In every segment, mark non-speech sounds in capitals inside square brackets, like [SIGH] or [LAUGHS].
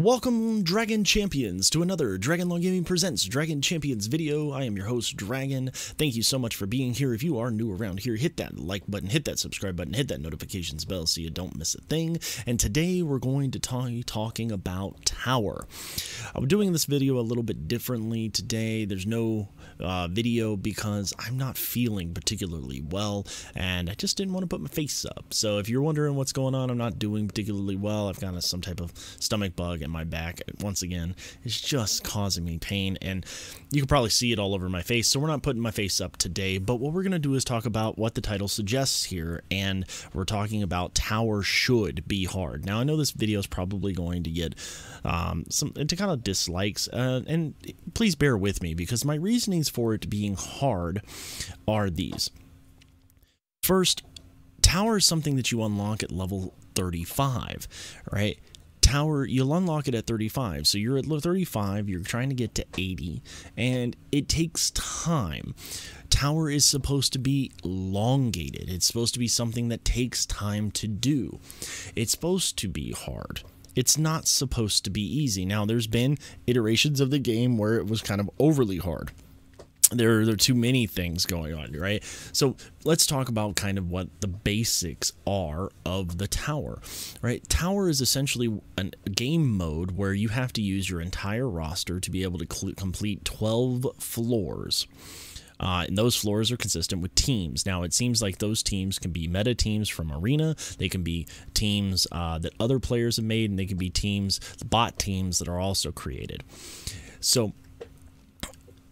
Welcome, Dragon Champions, to another Dragon Law Gaming Presents Dragon Champions video. I am your host, Dragon. Thank you so much for being here. If you are new around here, hit that like button, hit that subscribe button, hit that notifications bell so you don't miss a thing. And today we're going to be talking about Tower. I'm doing this video a little bit differently today. There's no uh, video because I'm not feeling particularly well and I just didn't want to put my face up. So if you're wondering what's going on, I'm not doing particularly well. I've got a, some type of stomach bug my back once again. Is just causing me pain and you can probably see it all over my face so we're not putting my face up today but what we're going to do is talk about what the title suggests here and we're talking about tower should be hard. Now I know this video is probably going to get um, some to kind of dislikes uh, and please bear with me because my reasonings for it being hard are these. First tower is something that you unlock at level 35 right tower, you'll unlock it at 35. So you're at 35, you're trying to get to 80, and it takes time. Tower is supposed to be elongated. It's supposed to be something that takes time to do. It's supposed to be hard. It's not supposed to be easy. Now, there's been iterations of the game where it was kind of overly hard there, there are too many things going on, right? So let's talk about kind of what the basics are of the tower, right? Tower is essentially a game mode where you have to use your entire roster to be able to complete 12 floors. Uh, and those floors are consistent with teams. Now, it seems like those teams can be meta teams from Arena. They can be teams uh, that other players have made, and they can be teams, bot teams that are also created. So,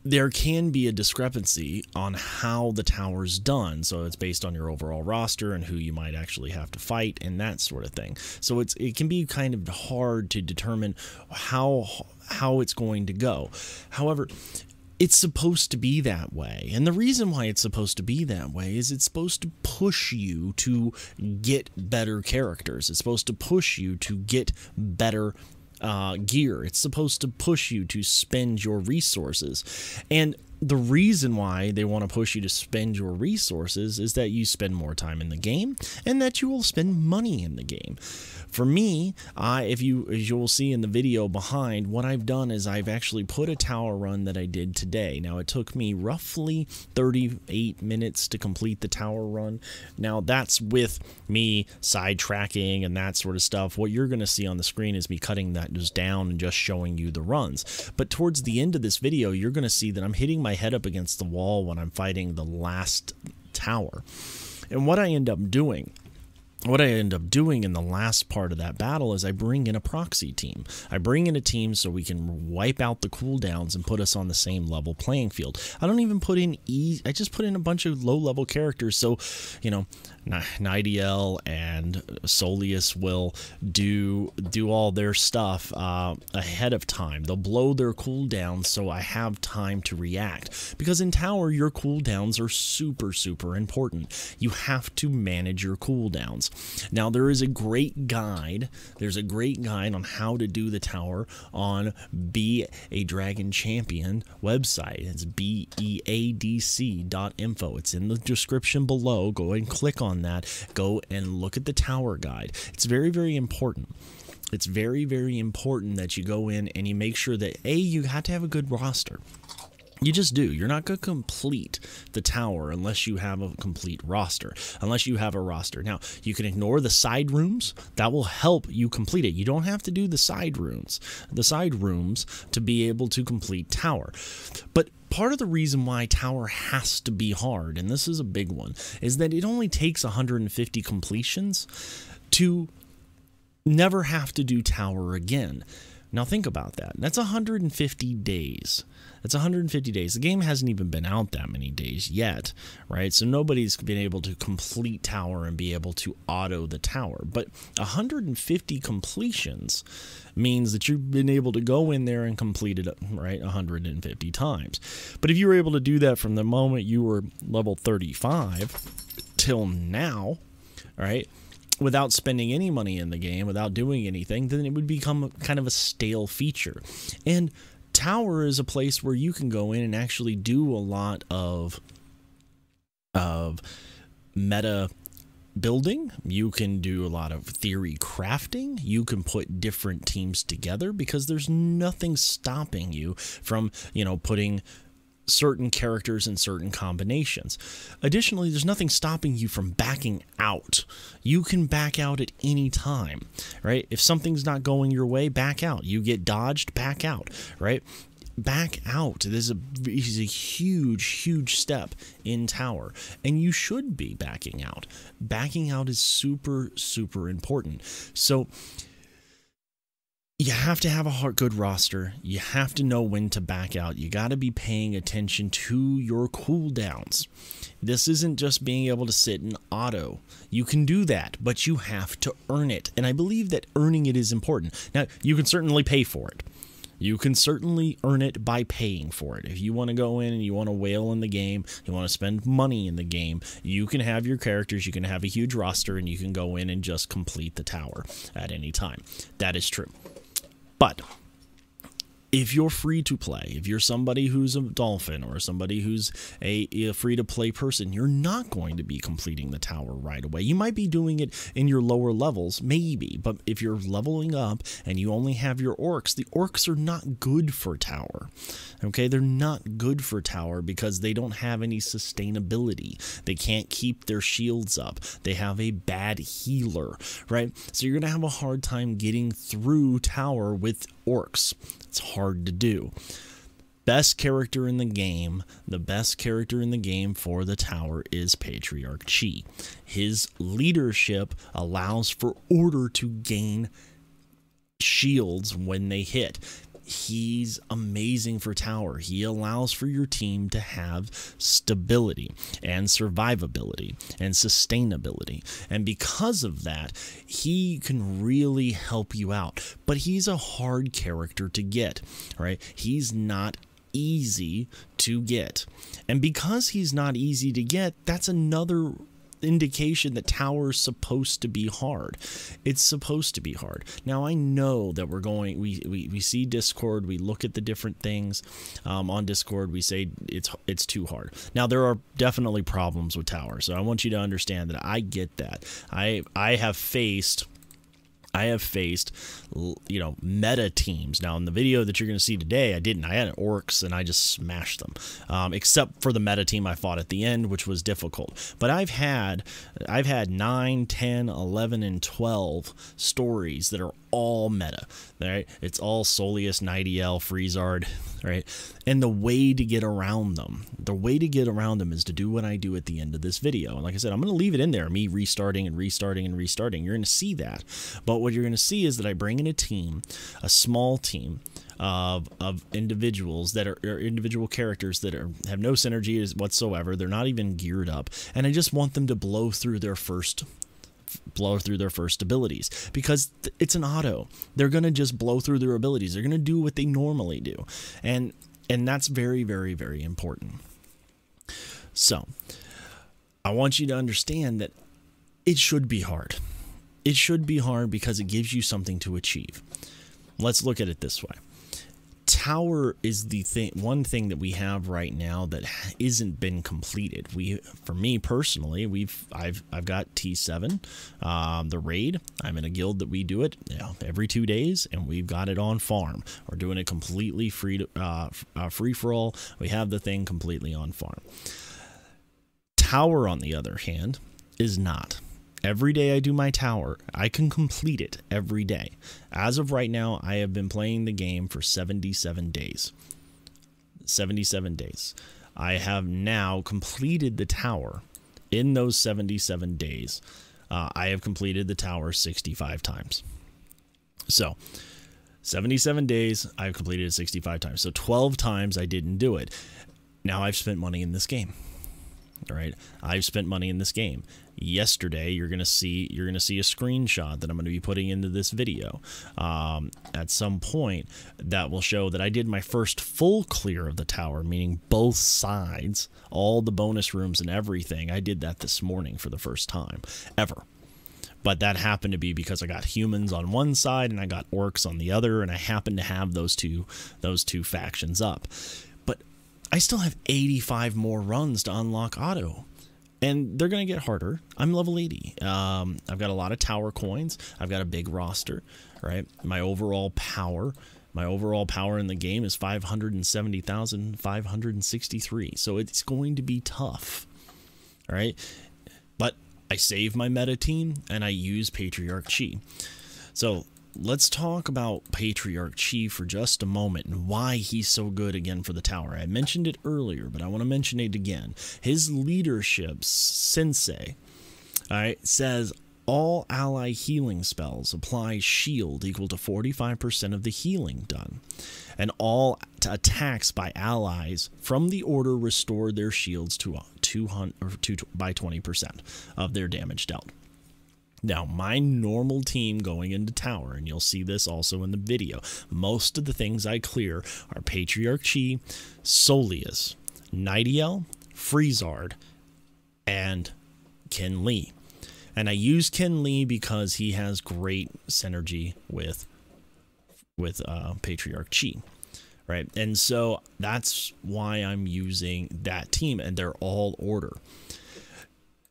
there can be a discrepancy on how the tower's done. So it's based on your overall roster and who you might actually have to fight and that sort of thing. So it's it can be kind of hard to determine how how it's going to go. However, it's supposed to be that way. And the reason why it's supposed to be that way is it's supposed to push you to get better characters. It's supposed to push you to get better uh, gear. It's supposed to push you to spend your resources. And the reason why they want to push you to spend your resources is that you spend more time in the game and that you will spend money in the game. For me, I, if you as you'll see in the video behind, what I've done is I've actually put a tower run that I did today. Now it took me roughly 38 minutes to complete the tower run. Now that's with me sidetracking and that sort of stuff. What you're going to see on the screen is me cutting that just down and just showing you the runs. But towards the end of this video, you're going to see that I'm hitting my head up against the wall when I'm fighting the last tower. And what I end up doing what I end up doing in the last part of that battle is I bring in a proxy team. I bring in a team so we can wipe out the cooldowns and put us on the same level playing field. I don't even put in E, I just put in a bunch of low level characters so, you know, Nightiel and Soleus will do do all their stuff uh, ahead of time. They'll blow their cooldowns so I have time to react. Because in Tower, your cooldowns are super, super important. You have to manage your cooldowns. Now, there is a great guide. There's a great guide on how to do the Tower on Be a Dragon Champion website. It's beadc.info. It's in the description below. Go and click on that, go and look at the tower guide. It's very, very important. It's very, very important that you go in and you make sure that A, you have to have a good roster. You just do. You're not going to complete the tower unless you have a complete roster, unless you have a roster. Now, you can ignore the side rooms. That will help you complete it. You don't have to do the side rooms, the side rooms to be able to complete tower. But part of the reason why tower has to be hard and this is a big one is that it only takes 150 completions to never have to do tower again now think about that. That's 150 days. That's 150 days. The game hasn't even been out that many days yet, right? So nobody's been able to complete tower and be able to auto the tower. But 150 completions means that you've been able to go in there and complete it, right, 150 times. But if you were able to do that from the moment you were level 35 till now, right? Without spending any money in the game, without doing anything, then it would become kind of a stale feature. And Tower is a place where you can go in and actually do a lot of of meta building, you can do a lot of theory crafting, you can put different teams together because there's nothing stopping you from, you know, putting certain characters in certain combinations. Additionally, there's nothing stopping you from backing out. You can back out at any time, right? If something's not going your way, back out. You get dodged, back out, right? back out. This is a, this is a huge, huge step in tower, and you should be backing out. Backing out is super, super important. So you have to have a good roster. You have to know when to back out. You got to be paying attention to your cooldowns. This isn't just being able to sit in auto. You can do that, but you have to earn it. And I believe that earning it is important. Now, you can certainly pay for it. You can certainly earn it by paying for it. If you want to go in and you want to whale in the game, you want to spend money in the game, you can have your characters, you can have a huge roster, and you can go in and just complete the tower at any time. That is true. But if you're free to play, if you're somebody who's a dolphin or somebody who's a, a free to play person, you're not going to be completing the tower right away. You might be doing it in your lower levels, maybe, but if you're leveling up and you only have your orcs, the orcs are not good for tower. Okay, they're not good for tower because they don't have any sustainability. They can't keep their shields up. They have a bad healer, right? So you're going to have a hard time getting through tower with orcs. It's hard to do. Best character in the game, the best character in the game for the tower is Patriarch Chi. His leadership allows for order to gain shields when they hit he's amazing for tower. He allows for your team to have stability and survivability and sustainability. And because of that, he can really help you out. But he's a hard character to get, right? He's not easy to get. And because he's not easy to get, that's another indication that tower's supposed to be hard. It's supposed to be hard. Now I know that we're going. We we, we see Discord. We look at the different things um, on Discord. We say it's it's too hard. Now there are definitely problems with tower. So I want you to understand that I get that. I I have faced I have faced, you know, meta teams. Now, in the video that you're going to see today, I didn't. I had orcs and I just smashed them, um, except for the meta team I fought at the end, which was difficult. But I've had, I've had 9, 10, 11, and 12 stories that are all meta, right? It's all Soleus, Nightiel, Freezard, [LAUGHS] right? And the way to get around them, the way to get around them is to do what I do at the end of this video. And like I said, I'm going to leave it in there, me restarting and restarting and restarting. You're going to see that. But what you're going to see is that I bring in a team, a small team, of, of individuals that are, are, individual characters that are have no synergy whatsoever. They're not even geared up, and I just want them to blow through their first blow through their first abilities because it's an auto. They're going to just blow through their abilities. They're going to do what they normally do. And and that's very very very important. So, I want you to understand that it should be hard. It should be hard because it gives you something to achieve. Let's look at it this way tower is the thing one thing that we have right now that isn't been completed. We for me personally we've i've i've got t7 um, the raid. I'm in a guild that we do it you know, every two days and we've got it on farm. We're doing it completely free to, uh, uh, free for all. We have the thing completely on farm. Tower on the other hand is not Every day I do my tower, I can complete it every day. As of right now, I have been playing the game for 77 days. 77 days. I have now completed the tower in those 77 days. Uh, I have completed the tower 65 times. So, 77 days, I've completed it 65 times. So, 12 times I didn't do it. Now I've spent money in this game. All right, I've spent money in this game. Yesterday you're going to see you're to see a screenshot that i'm going to be putting into this video. Um, at some point that will show that i did my first full clear of the tower meaning both sides all the bonus rooms and everything. I did that this morning for the first time ever. But that happened to be because I got humans on one side and I got orcs on the other, and I happened to have those two those two factions up. I still have 85 more runs to unlock auto and they're going to get harder. I'm level 80. Um, I've got a lot of tower coins. I've got a big roster, right? My overall power, my overall power in the game is 570,563. So it's going to be tough, right? But I save my meta team and I use Patriarch Chi. So let's talk about Patriarch Chi for just a moment and why he's so good again for the tower. I mentioned it earlier, but I want to mention it again. His leadership sensei, all right, says all ally healing spells apply shield equal to 45% of the healing done, and all attacks by allies from the order restore their shields to uh, 200 or by 20% of their damage dealt. Now, my normal team going into tower, and you'll see this also in the video, most of the things I clear are Patriarch Chi, Soleus, Nightiel, Freezard, and Ken Lee. And I use Ken Lee because he has great synergy with with uh, Patriarch Chi, right? And so that's why I'm using that team, and they're all order.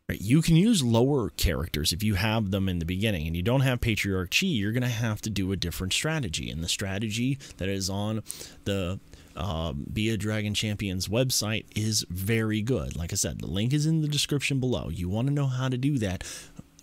You can use lower characters if you have them in the beginning and you don't have Patriarch Chi, you're going to have to do a different strategy. And the strategy that is on the uh, Be a Dragon Champions website is very good. Like I said, the link is in the description below. You want to know how to do that,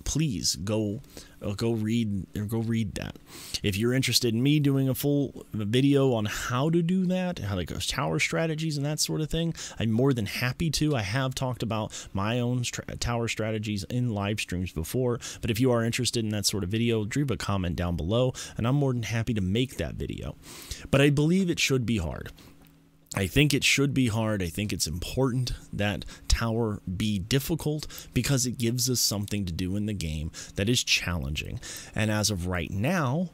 please go uh, go read or go read that. If you're interested in me doing a full video on how to do that, how to go tower strategies and that sort of thing, I'm more than happy to. I have talked about my own tower strategies in live streams before, but if you are interested in that sort of video, leave a comment down below, and I'm more than happy to make that video. But I believe it should be hard. I think it should be hard. I think it's important that Tower be difficult because it gives us something to do in the game that is challenging. And as of right now,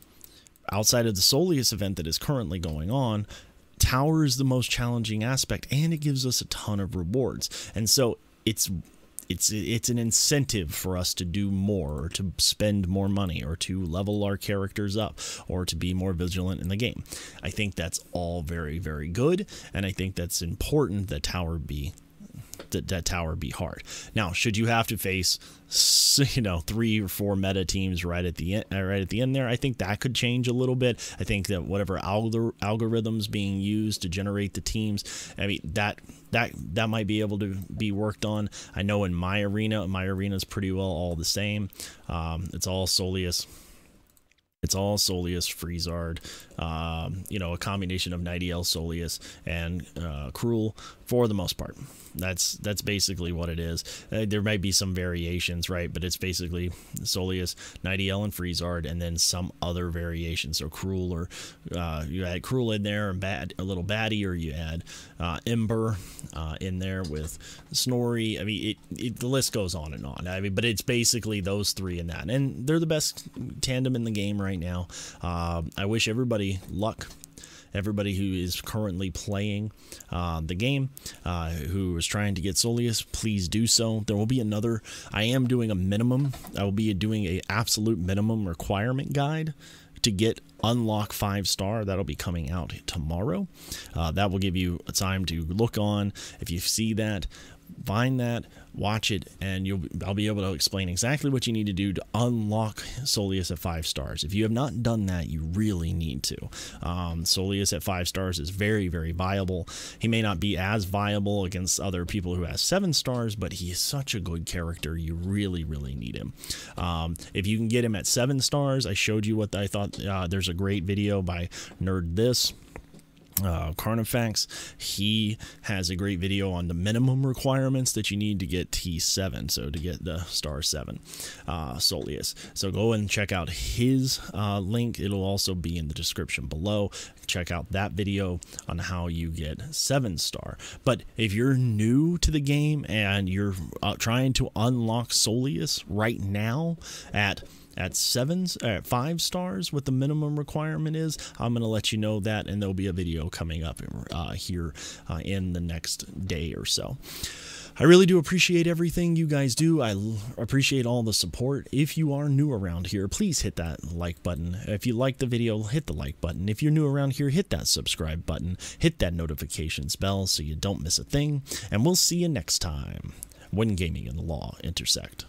outside of the Soleus event that is currently going on, Tower is the most challenging aspect and it gives us a ton of rewards. And so it's it's it's an incentive for us to do more or to spend more money or to level our characters up or to be more vigilant in the game. I think that's all very very good and I think that's important that tower be that, that tower be hard. Now, should you have to face [LAUGHS] you know three or four meta teams right at the end uh, right at the end there i think that could change a little bit i think that whatever algor algorithms being used to generate the teams i mean that that that might be able to be worked on. I know in my arena my arena is pretty well all the same. Um, it's all soleus it's all Soleus, Freezard, um, you know, a combination of Nightiel, Soleus, and uh, Cruel for the most part. That's that's basically what it is. Uh, there might be some variations, right? But it's basically Soleus, Nightiel, and Freezard, and then some other variations. So Cruel, or uh, you add Cruel in there, and bad a little baddie, or you add uh, Ember uh, in there with Snorri. I mean, it, it, the list goes on and on. I mean, but it's basically those three in that, and they're the best tandem in the game right now. Uh, I wish everybody luck everybody who is currently playing uh, the game, uh, who is trying to get Soleus, please do so. There will be another. I am doing a minimum. I will be doing a absolute minimum requirement guide to get unlock five star that'll be coming out tomorrow uh, that will give you a time to look on if you see that find that, watch it, and you'll I'll be able to explain exactly what you need to do to unlock Soleus at five stars. If you have not done that, you really need to. Um, Soleus at five stars is very, very viable. He may not be as viable against other people who have seven stars, but he is such a good character. You really, really need him. Um, if you can get him at seven stars, I showed you what I thought. Uh, there's a great video by Nerd This uh, Carnifex, he has a great video on the minimum requirements that you need to get T7, so to get the star 7 uh, Soleus. So go and check out his uh, link. It'll also be in the description below. Check out that video on how you get 7 star. But if you're new to the game and you're uh, trying to unlock Soleus right now at at sevens at five stars what the minimum requirement is i'm going to let you know that and there'll be a video coming up uh, here uh, in the next day or so I really do appreciate everything you guys do. I appreciate all the support. If you are new around here, please hit that like button. If you like the video, hit the like button. If you're new around here, hit that subscribe button. Hit that notifications bell so you don't miss a thing. And we'll see you next time. when gaming and the law intersect.